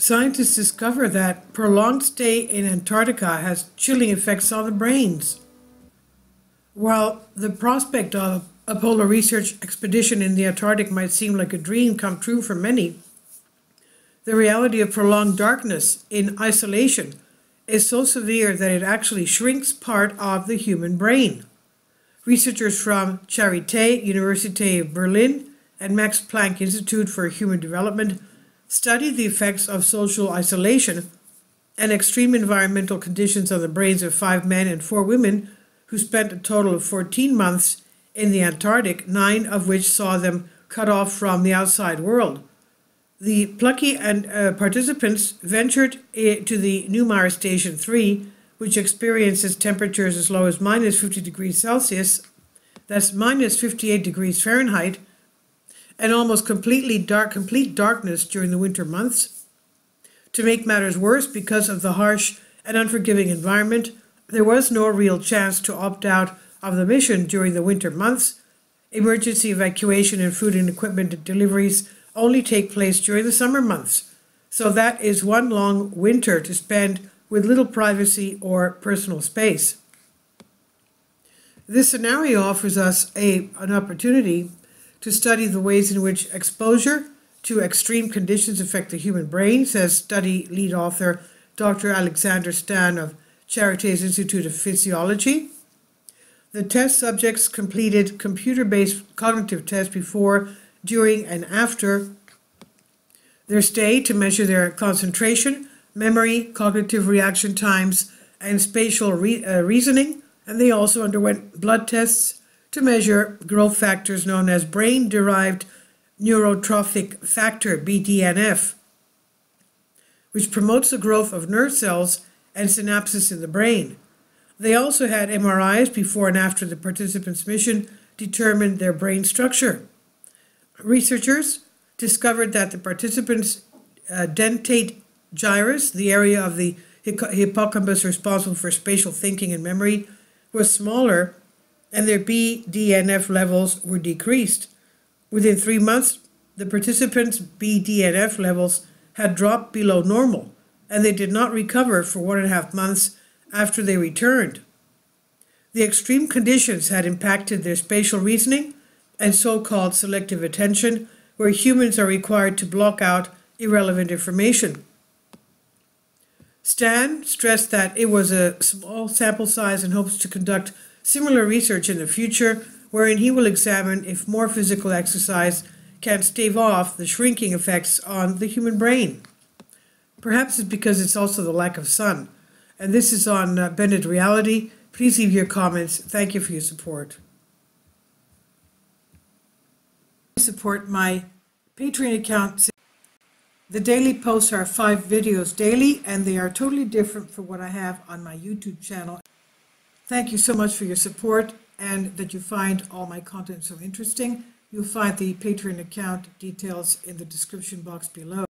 Scientists discover that prolonged stay in Antarctica has chilling effects on the brains. While the prospect of a polar research expedition in the Antarctic might seem like a dream come true for many, the reality of prolonged darkness in isolation is so severe that it actually shrinks part of the human brain. Researchers from Charité, University of Berlin, and Max Planck Institute for Human Development studied the effects of social isolation and extreme environmental conditions on the brains of five men and four women who spent a total of 14 months in the Antarctic, nine of which saw them cut off from the outside world. The plucky and uh, participants ventured to the Neumayer Station 3, which experiences temperatures as low as minus 50 degrees Celsius, that's minus 58 degrees Fahrenheit, and almost completely dark, complete darkness during the winter months. To make matters worse, because of the harsh and unforgiving environment, there was no real chance to opt out of the mission during the winter months. Emergency evacuation and food and equipment deliveries only take place during the summer months. So that is one long winter to spend with little privacy or personal space. This scenario offers us a, an opportunity to study the ways in which exposure to extreme conditions affect the human brain, says study lead author Dr. Alexander Stahn of Charité's Institute of Physiology. The test subjects completed computer based cognitive tests before, during, and after their stay to measure their concentration, memory, cognitive reaction times, and spatial re- uh, reasoning. And they also underwent blood tests to measure growth factors known as brain derived neurotrophic factor, BDNF, which promotes the growth of nerve cells and synapses in the brain. They also had MRIs before and after the participants' mission determined their brain structure. Researchers discovered that the participants' uh, dentate gyrus, the area of the hippocampus responsible for spatial thinking and memory, was smaller and their BDNF levels were decreased. Within three months, the participants' BDNF levels had dropped below normal, and they did not recover for one and a half months after they returned. The extreme conditions had impacted their spatial reasoning and so called selective attention, where humans are required to block out irrelevant information. Stahn stressed that it was a small sample size and hopes to conduct similar research in the future, wherein he will examine if more physical exercise can stave off the shrinking effects on the human brain. Perhaps it's because it's also the lack of sun. And this is on uh, Bended Reality. Please leave your comments. Thank you for your support. Support my Patreon account. The daily posts are five videos daily, and they are totally different from what I have on my YouTube channel. Thank you so much for your support and that you find all my content so interesting. You'll find the Patreon account details in the description box below.